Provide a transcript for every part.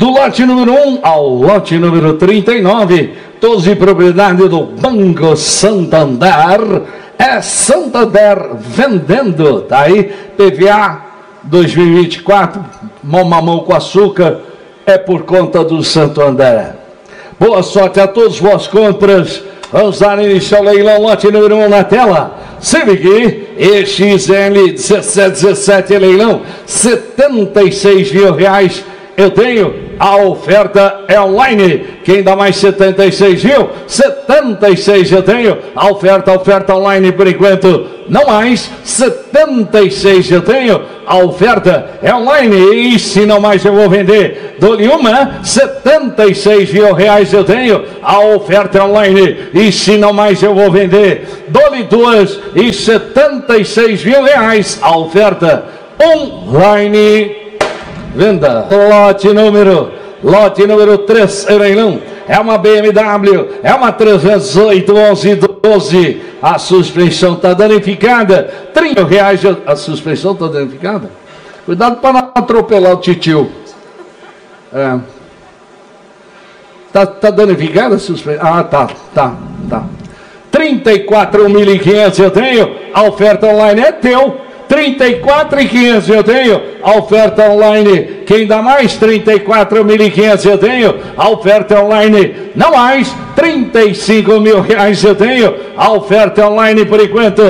Do lote número 1 ao lote número 39, 12 propriedade do Banco Santander. É Santander vendendo, tá aí, PVA 2024, mão mamão com açúcar, é por conta do Santander. Boa sorte a todos, boas compras. Vamos dar início ao leilão, lote número 1 na tela. Civic EXL 1717 leilão, 76 mil reais. Eu tenho a oferta é online. Quem dá mais 76 mil? 76 eu tenho. A oferta, a oferta online por enquanto. Não mais. 76 eu tenho. A oferta é online. E se não mais eu vou vender. Dou-lhe uma. 76 mil reais eu tenho. A oferta é online. E se não mais eu vou vender. Dou-lhe duas. E 76 mil reais. A oferta online venda. Lote número, lote número 3, leilão. É uma BMW, é uma 308 11 12. A suspensão está danificada. 30 reais. A suspensão está danificada? Cuidado para não atropelar o titio. É. Tá, tá danificada a suspensão? Ah, tá, tá, tá. 34.500 eu tenho. A oferta online é teu. 34.500 eu tenho, a oferta online, quem dá mais? 34.500 eu tenho, a oferta online, não mais, 35 mil reais eu tenho, a oferta online por enquanto,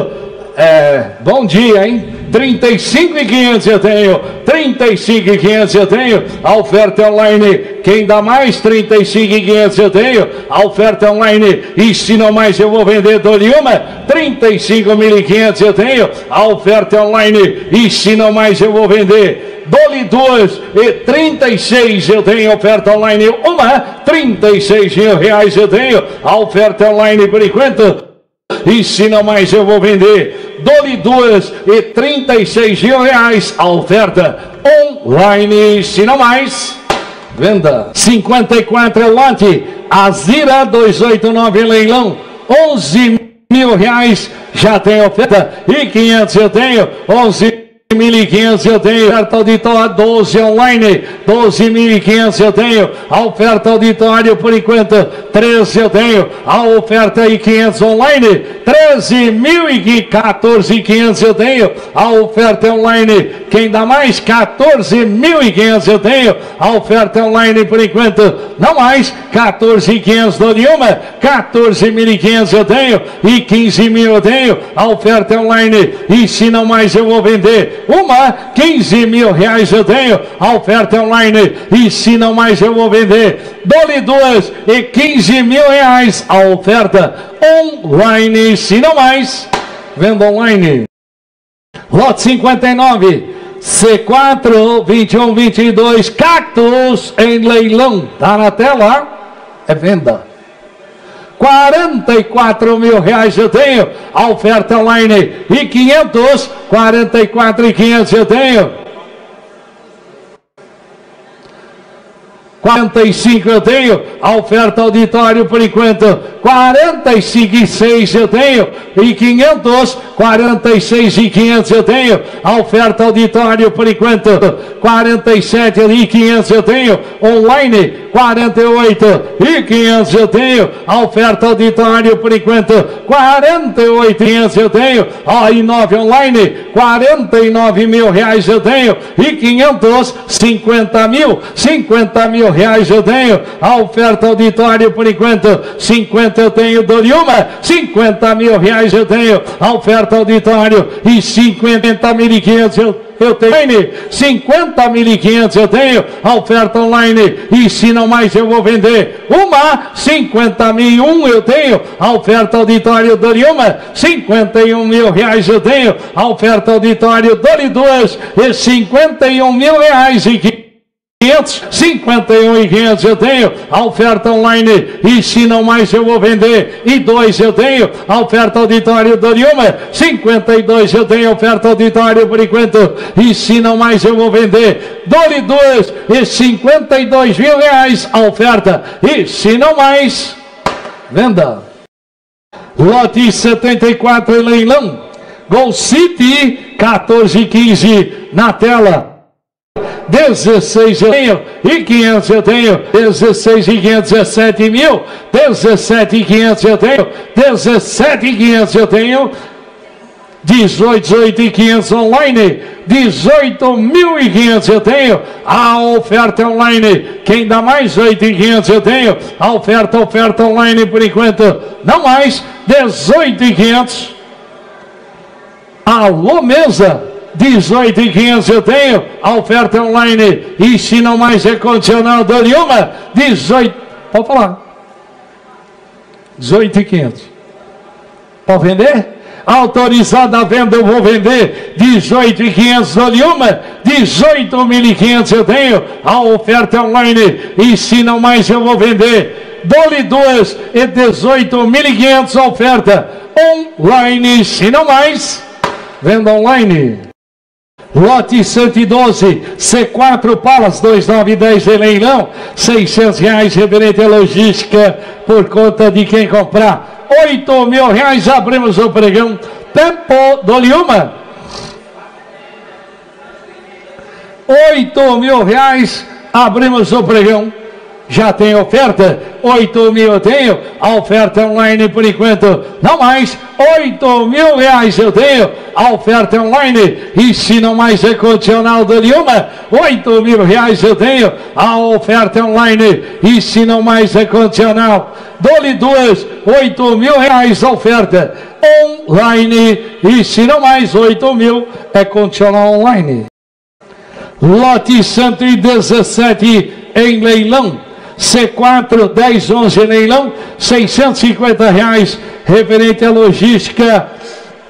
é, bom dia, hein? 35,500 eu tenho, 35,500 eu tenho, a oferta online, quem dá mais 35,500 eu tenho, a oferta online, e se não mais eu vou vender, dou-lhe uma, 35.500 eu tenho, a oferta online, e se não mais eu vou vender, dou-lhe duas, e 36 eu tenho, oferta online, uma, 36 mil reais eu tenho, a oferta online por enquanto, e se não mais eu vou vender, dou-lhe duas e 36 mil reais. A oferta online, se não mais, venda 54 é lote, Azira 289 leilão, 11 mil reais, já tem oferta, e 500 eu tenho, 11 1.500 eu tenho, oferta auditório 12 online, 12.500 eu tenho, a oferta auditório por enquanto 13 eu tenho, a oferta e 500 online, 13.014.500 eu tenho, a oferta online, quem dá mais? 14.500 eu tenho, a oferta online por enquanto, não mais, 14.500 dou de uma, 14.500 eu tenho, e 15 mil eu tenho, a oferta online, e se não mais eu vou vender, uma, 15 mil reais eu tenho, a oferta online, e se não mais eu vou vender, dou-lhe duas e 15 mil reais, a oferta online, se não mais, venda online. Lote 59, C4, 21, 22, cactus em leilão, tá na tela, é venda. 44 mil reais eu tenho, a oferta online, e 500, 44 e 500 eu tenho. 45 eu tenho, a oferta auditório por enquanto, 45 e 6 eu tenho, e 500, 46 e 500 eu tenho, a oferta auditório por enquanto, 47 e 500 eu tenho, online, 48 e 500 eu tenho, a oferta auditório por enquanto, 48 e 500 eu tenho, a i9 online, 49 mil reais eu tenho, e 500, 50 mil, 50 mil reais eu tenho. A oferta auditório por enquanto, 50 eu tenho, uma, 50 mil reais eu tenho. A oferta auditório e 50 mil e 500 eu eu tenho 50 mil e 500 eu tenho, a oferta online, e se não mais eu vou vender uma, 50 mil um eu tenho, a oferta auditório dou-lhe uma, 51 mil reais eu tenho, a oferta auditório dou-lhe duas, e 51 mil reais e 500, 51 e 500 eu tenho, a oferta online, e se não mais eu vou vender, e dois eu tenho, a oferta auditório do uma, 52 eu tenho, oferta auditório por enquanto, e se não mais eu vou vender, dou-lhe dois, e 52 mil reais a oferta, e se não mais, venda. Lote 74 leilão, Gol City 14 15 na tela. 16 eu tenho, e 500 eu tenho, 16 e 500, 17 mil, 17 e 500 eu tenho, 17 e 500 eu tenho, 18, 18 e 500 online, 18.500 eu tenho, a oferta online, quem dá mais 8 e 500 eu tenho, a oferta, oferta online por enquanto, não mais, 18 e 500, alô mesa, 18 e 500 eu tenho, a oferta online, e se não mais é condicional, dou uma, 18, pode falar, 18 e 500, pode vender? autorizada a venda, eu vou vender. 18.500 dou-lhe uma, 18.500 eu tenho, a oferta online, e se não mais eu vou vender, dou-lhe duas e 18.500 a oferta. Online, se não mais, venda online. Lote 112, C4 Palas 2910 em leilão, 600 reais referente à logística por conta de quem comprar. 8 mil reais, abrimos o pregão. Tempo do Liuma. 8 mil reais, abrimos o pregão. Já tem oferta? 8 mil eu tenho. A oferta online por enquanto, não mais. 8 mil reais eu tenho. A oferta online. E se não mais é condicional do Liuma, 8 mil reais eu tenho. A oferta online. E se não mais é condicional, dou-lhe duas. 8 mil reais a oferta online. E se não mais 8 mil é condicional online. Lote 117 em leilão C4 10 11 leilão, 650 reais referente à logística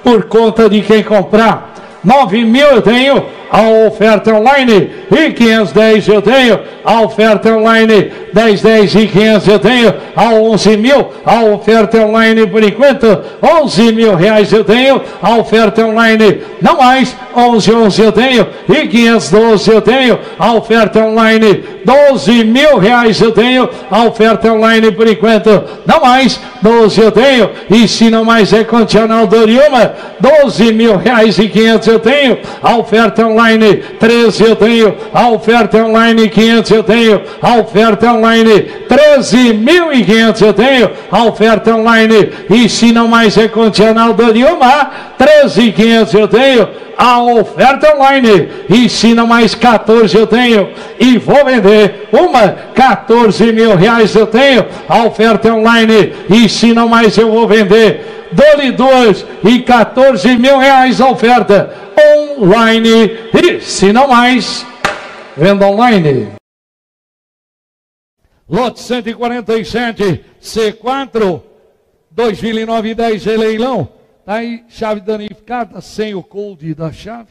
por conta de quem comprar. 9 mil eu tenho, a oferta online e 510 eu tenho, a oferta online 10, 10 e 500 eu tenho, a 11 mil, a oferta online por enquanto 11 mil reais eu tenho, a oferta online não mais, 11, 11 eu tenho. E 512 eu tenho, a oferta online 12 mil reais eu tenho, a oferta online por enquanto não mais, 12 eu tenho. E se não mais é condicional Doriuma, 12 mil reais e 500 eu tenho, a oferta online online 13 eu tenho, a oferta online 500 eu tenho, a oferta online 13.500 eu tenho, a oferta online e se não mais é condicional do idioma, 13.500 eu tenho, a oferta online e se não mais 14 eu tenho e vou vender uma 14 mil reais eu tenho a oferta online e se não mais eu vou vender dou-lhe duas e 14 mil reais a oferta online. E se não mais, venda online. Lote 147, C4, 2009 10 é leilão. Está aí, chave danificada, sem o code da chave.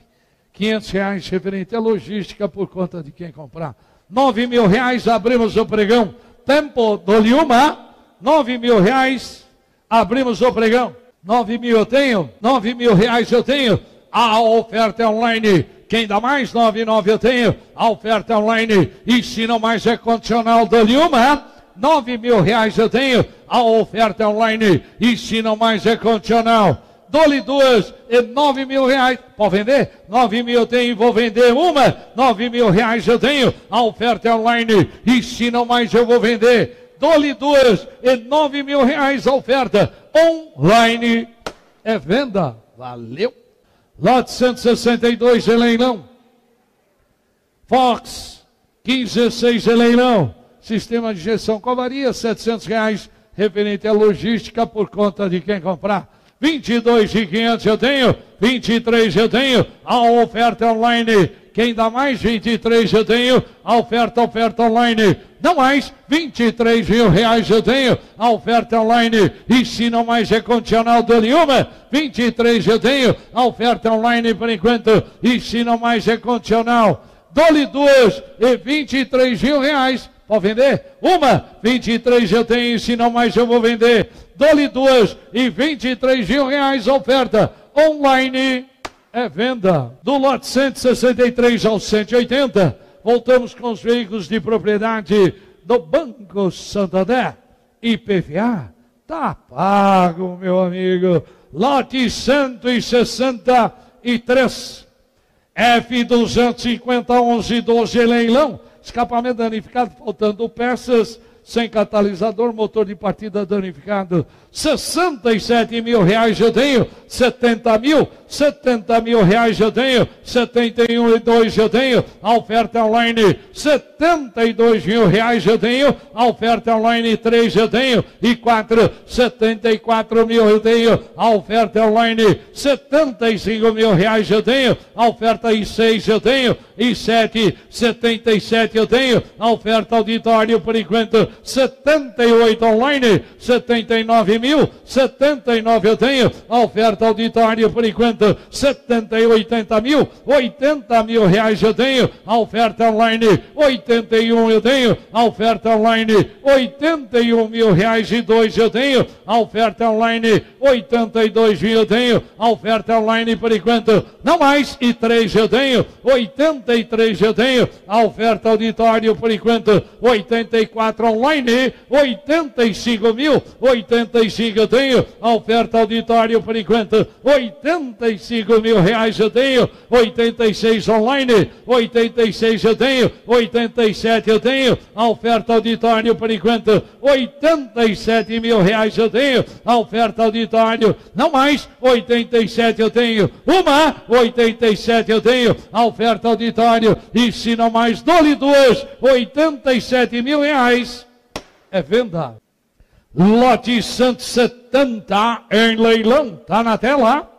500 reais referente à logística por conta de quem comprar. 9 mil reais, abrimos o pregão. Tempo do Liuma, 9 mil reais, abrimos o pregão. 9 mil eu tenho, 9 mil reais eu tenho. A oferta é online. Quem dá mais? 9,9 eu tenho. A oferta é online. E se não mais é condicional, dou-lhe uma. 9 mil reais eu tenho. A oferta é online. E se não mais é condicional, dou-lhe duas e 9 mil reais. Pode vender? 9 mil eu tenho, vou vender uma. 9 mil reais eu tenho. A oferta é online. E não mais eu vou vender. Dou-lhe duas e 9 mil reais a oferta. Online é venda. Valeu. Lote 162 é leilão. Fox 1516 é leilão. Sistema de gestão covaria, 700 reais, referente à logística por conta de quem comprar. 22 e 500 eu tenho, 23 eu tenho, a oferta online quem dá mais 23 eu tenho, a oferta, oferta online. Não mais, 23 mil reais eu tenho, a oferta online. E se não mais é condicional, dou nenhuma. 23 eu tenho, a oferta online por enquanto. E se não mais é condicional, dou-lhe duas e 23 mil reais. Pode vender? Uma, 23 eu tenho, se não mais eu vou vender. Dou-lhe duas e 23 mil reais oferta online é venda. Do lote 163 ao 180, voltamos com os veículos de propriedade do Banco Santander. IPVA tá pago, meu amigo. Lote 163. F250 11 12 leilão. Escapamento danificado, faltando peças sem catalisador, motor de partida danificado. 67 mil reais eu tenho, 70 mil, 70 mil reais eu tenho, 71 e 2 eu tenho, a oferta online, 72 mil reais eu tenho, a oferta online 3 eu tenho, e 4, 74 mil eu tenho, a oferta online, 75 mil reais eu tenho, a oferta e 6 eu tenho, e 7, 77 eu tenho, a oferta auditório por enquanto, 78 online, 79 mil, 79 eu tenho, a oferta auditório por enquanto, 70 e 80 mil, 80 mil reais eu tenho, a oferta online, 81 eu tenho, a oferta online, 81 mil reais e 2 eu tenho, a oferta online, 82 mil eu tenho, a oferta online por enquanto, não mais, e 3 eu tenho, 83 eu tenho, a oferta auditório por enquanto, 84 online, 85 mil, 85 eu tenho, a oferta auditório por enquanto, 85 mil reais eu tenho, 86 online, 86 eu tenho, 87 eu tenho, a oferta auditório por enquanto, 87 mil reais eu tenho, a oferta auditório, não mais, 87 eu tenho, uma, 87 eu tenho, a oferta auditório, e se não mais, dole duas, 87 mil reais, é venda. Lote 170 em leilão, está na tela.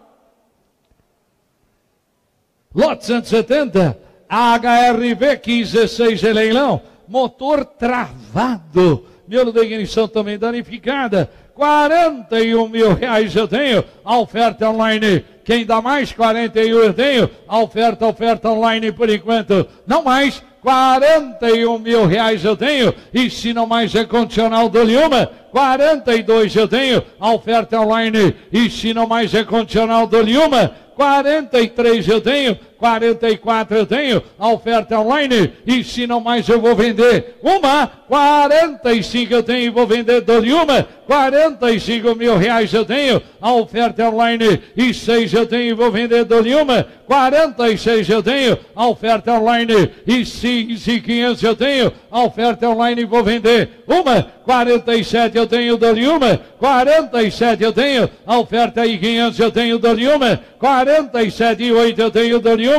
Lote 170, HRV 1516 em leilão, motor travado, miolo de ignição também danificada, 41 mil reais eu tenho, a oferta online, quem dá mais? 41 eu tenho, a oferta, oferta online por enquanto, não mais, 41 mil reais eu tenho, e se não mais é condicional do Liuma, 42 eu tenho, a oferta online, e se não mais é condicional do Liuma, 43 eu tenho, 44 eu tenho, a oferta online, e se não mais eu vou vender uma, 45 eu tenho e vou vender dou-lhe uma, 45 mil reais eu tenho, a oferta online, e 6 eu tenho e vou vender dou-lhe uma, 46 eu tenho, a oferta online, e 500 eu tenho, a oferta online e vou vender uma, 47 eu tenho dou-lhe uma, 47 eu tenho, a oferta e 500 eu tenho dou-lhe uma, 47 e 8 eu tenho dou-lhe uma,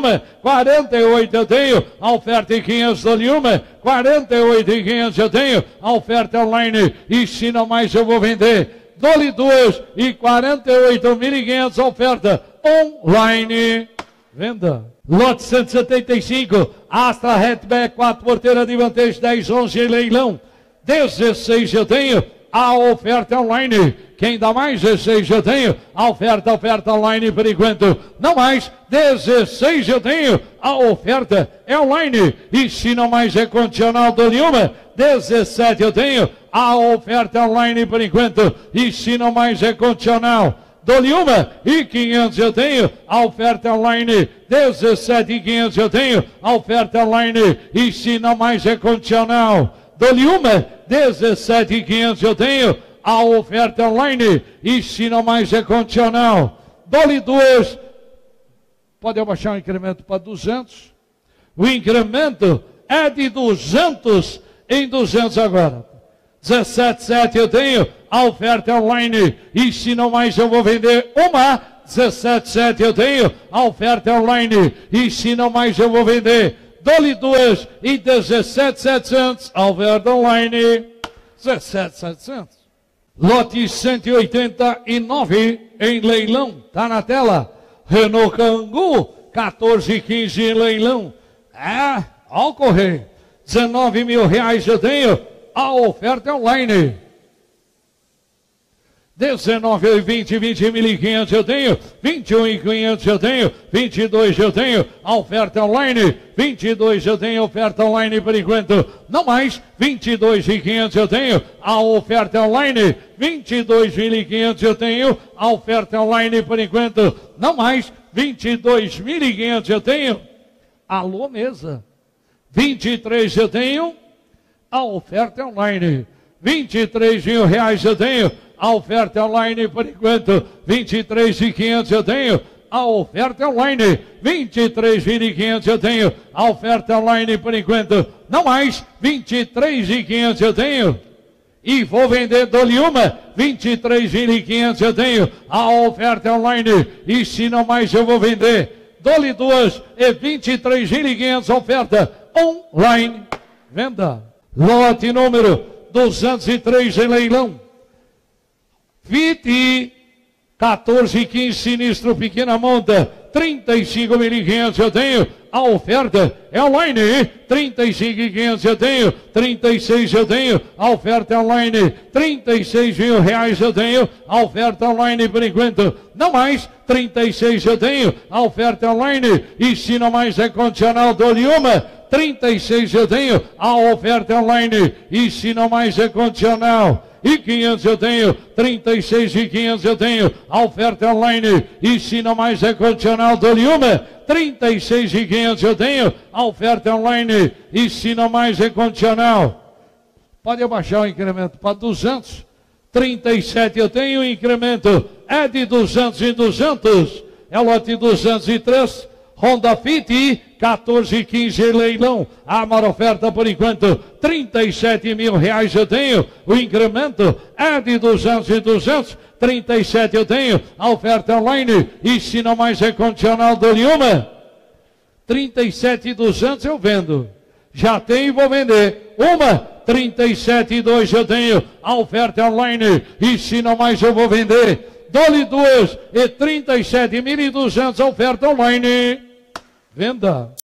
48 eu tenho, a oferta em 500 dou-lhe uma, 48 e 500 eu tenho, a oferta online, e se não mais eu vou vender, dou-lhe duas, e 48.500 a oferta online, venda. Lote 175, Astra Hatchback, 4 porteira de vantagem, 10, 11 em leilão, 16 eu tenho, a oferta online. Quem dá mais? 16 eu tenho. A oferta, oferta online por enquanto. Não mais. 16 eu tenho. A oferta é online. E se não mais é condicional do nenhuma. 17 eu tenho. A oferta online por enquanto. E se não mais é condicional. Dou-lhe uma e 500 eu tenho, a oferta online 17 e 500 eu tenho, a oferta online e se não mais é condicional. Dou-lhe uma 17,500 eu tenho a oferta online e se não mais é condicional. Dole duas, pode abaixar o incremento para 200. O incremento é de 200 em 200 agora. 17,7 eu tenho a oferta online e se não mais eu vou vender uma. 17,7 eu tenho a oferta online e se não mais eu vou vender dole duas e 17,700 Alverda Online, 17,700. Lote 189 em leilão, tá na tela. Renault Cangu, 1415 em leilão. É, ao correr, 19 mil reais eu tenho, a oferta online. 19 e 20, 20 mil e 500 eu tenho, 21 e 500 eu tenho, 22 eu tenho, a oferta online, 22 eu tenho, oferta online por enquanto, não mais, 22 e 500 eu tenho, a oferta online, 22 mil e 500 eu tenho, a oferta online por enquanto, não mais, 22 mil e 500 eu tenho, alô mesa, 23 eu tenho, a oferta online, 23 mil reais eu tenho, a oferta online por enquanto, 23 e 500 eu tenho. A oferta online, 23.500 eu tenho. A oferta online por enquanto, não mais, 23.500 eu tenho. E vou vender, dou-lhe uma, 23.500 eu tenho. A oferta online, e se não mais eu vou vender, dou-lhe duas, e 23.500 oferta online. Venda. Lote número 203 em leilão. Vite 14 e 15 sinistro pequena monta, 35.500 eu tenho. A oferta é online, 35.500 eu tenho, 36 eu tenho. A oferta é online, 36 mil reais eu tenho. A oferta online por enquanto, não mais, 36 eu tenho. A oferta é online e se não mais é condicional, dou-lhe uma. 36 eu tenho, a oferta é online e se não mais é condicional e 500 eu tenho, 36 e 500 eu tenho, a oferta é online e não mais é condicional, dou-lhe uma, 36 e 500 eu tenho, a oferta é online e não mais é condicional. Pode abaixar o incremento para 200, 37 eu tenho, o incremento é de 200 e 200, é lote 203, Honda Fit 14 e 15 leilão. A maior oferta por enquanto, 37 mil reais eu tenho. O incremento é de 200 e 200. 37 eu tenho. A oferta online. E se não mais é condicional, dou-lhe uma. 37 e 200 eu vendo. Já tenho e vou vender. Uma. 37 e 2 eu tenho. A oferta online. E se não mais eu vou vender. Dou-lhe duas. E 37.200 a oferta online. Venda.